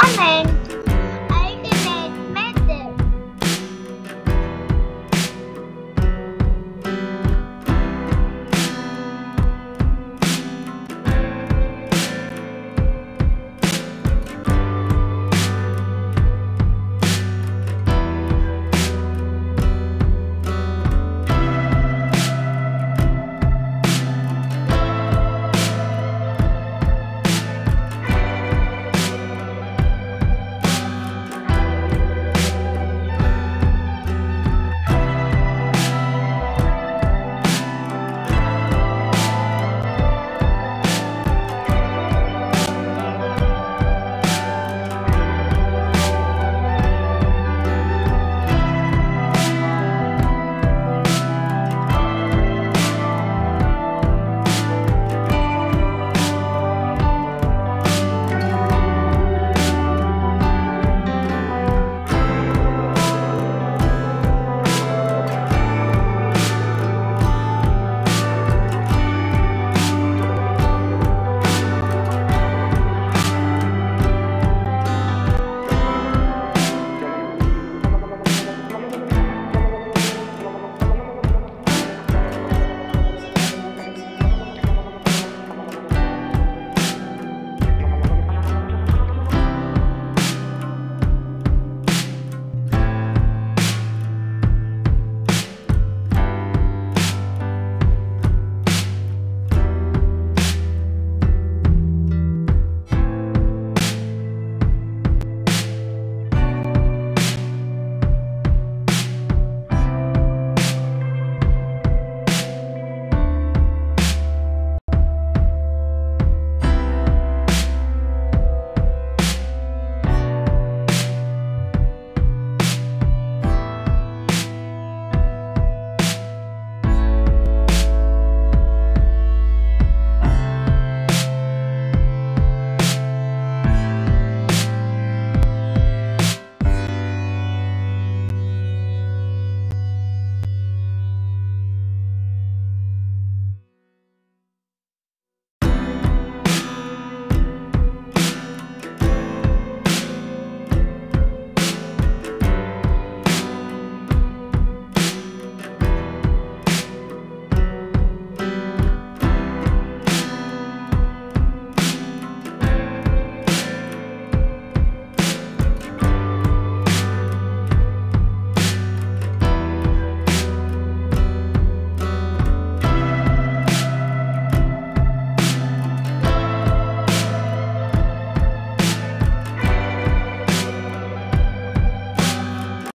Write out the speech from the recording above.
comment.